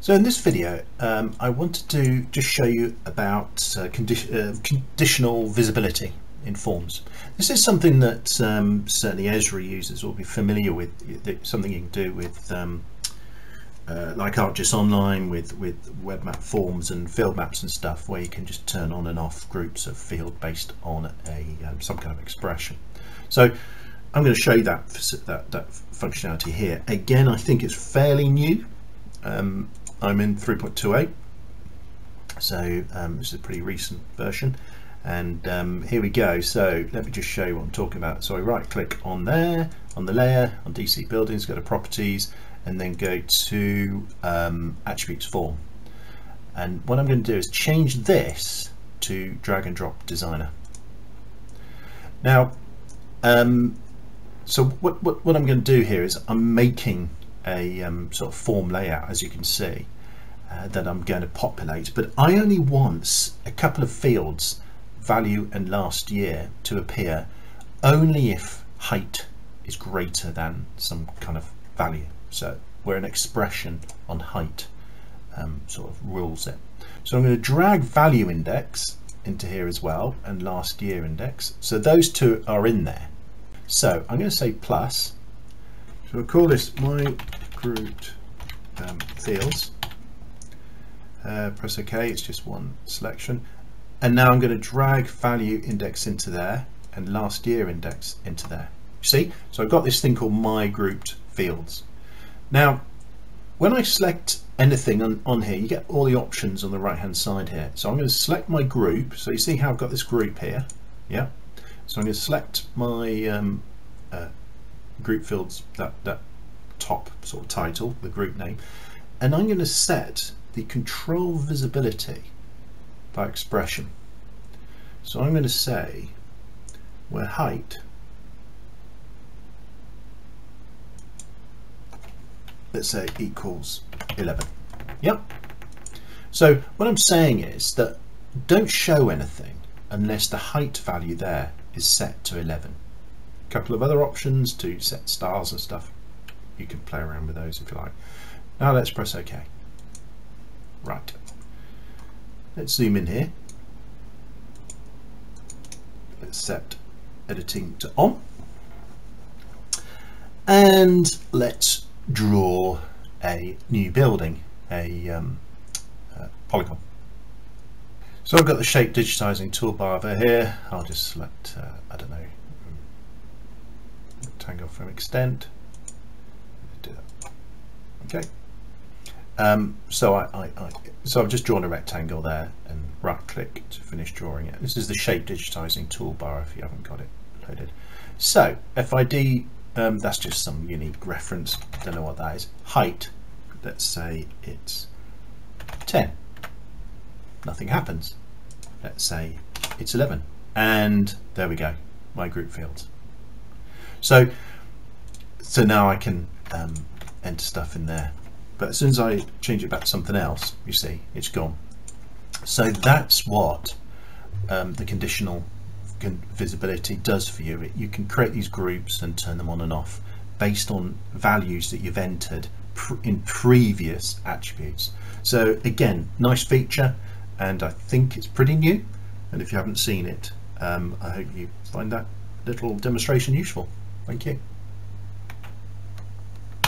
So in this video um, I wanted to just show you about uh, condi uh, conditional visibility in forms. This is something that um, certainly Esri users will be familiar with, something you can do with um, uh, like ArcGIS Online with, with web map forms and field maps and stuff where you can just turn on and off groups of field based on a um, some kind of expression. So I'm going to show you that, that, that functionality here. Again, I think it's fairly new. Um, I'm in 3.28 so um, this is a pretty recent version. And um, here we go. So let me just show you what I'm talking about. So I right click on there on the layer on DC buildings go to properties and then go to um, attributes form. And what I'm going to do is change this to drag and drop designer. Now um, so what, what, what I'm going to do here is I'm making a um, sort of form layout as you can see uh, that I'm going to populate. But I only want a couple of fields value and last year to appear only if height is greater than some kind of value. So where an expression on height um, sort of rules it. So I'm going to drag value index into here as well and last year index. So those two are in there. So I'm going to say plus. So we'll call this my grouped um, fields. Uh, press OK, it's just one selection. And now I'm going to drag value index into there and last year index into there. See, so I've got this thing called my grouped fields. Now, when I select anything on, on here, you get all the options on the right hand side here. So I'm going to select my group. So you see how I've got this group here. Yeah. So I'm going to select my um, uh, group fields, that, that top sort of title, the group name, and I'm going to set the control visibility by expression. So I'm going to say where height let's say equals 11 yep. So what I'm saying is that don't show anything unless the height value there is set to 11 a couple of other options to set styles and stuff you can play around with those if you like. Now let's press ok. Right. Let's zoom in here. Let's set editing to on. And let's draw a new building a um, uh, polygon. So I've got the shape digitizing toolbar over here. I'll just select uh, I don't know rectangle from extent okay. Um, so I, I, I, so I've just drawn a rectangle there and right click to finish drawing it. This is the shape digitizing toolbar if you haven't got it loaded. So FID um, that's just some unique reference. Don't know what that is. Height let's say it's 10 nothing happens. Let's say it's 11 and there we go. My group fields. So, so now I can um, enter stuff in there. But as soon as I change it back to something else, you see, it's gone. So that's what um, the conditional visibility does for you. You can create these groups and turn them on and off based on values that you've entered in previous attributes. So again, nice feature, and I think it's pretty new. And if you haven't seen it, um, I hope you find that little demonstration useful. Thank you.